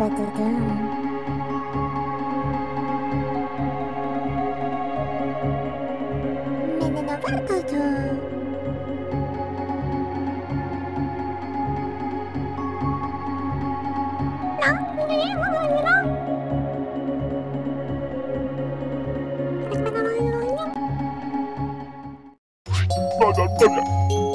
but ini dobel, tuh.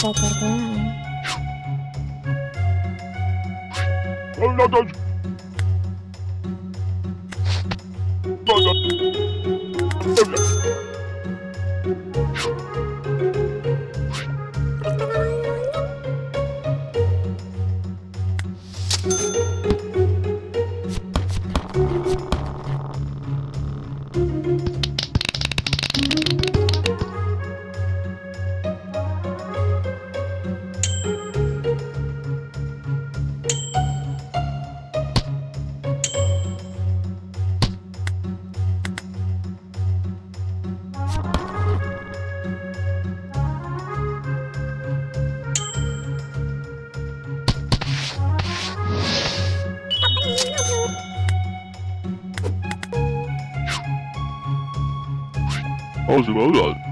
tá, tá, tá. Oh, no, no, no. was about Ausland.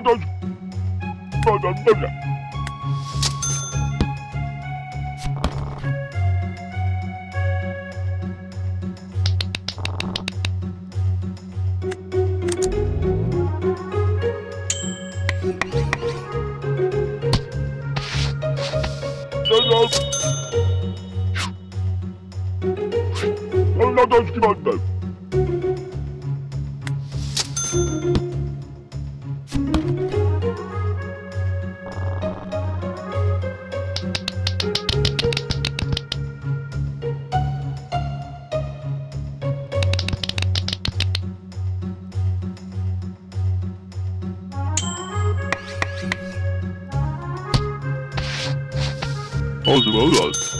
no, no, no, no. All the robots.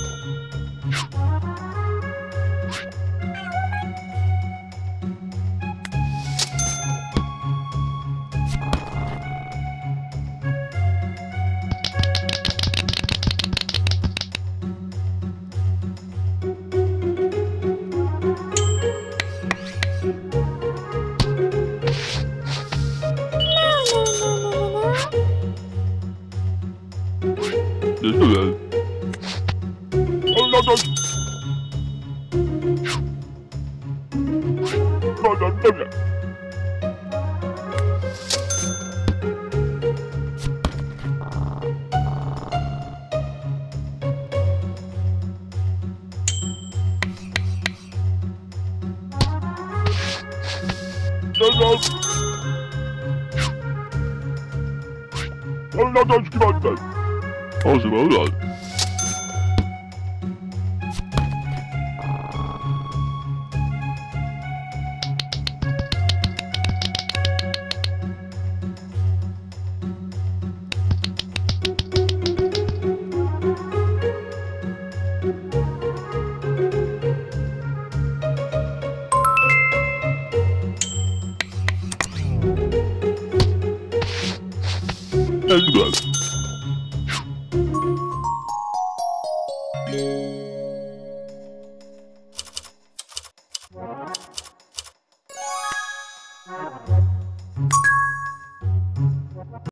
Helal. Helal teşkilatlar. O zaman lan. Helal biraz.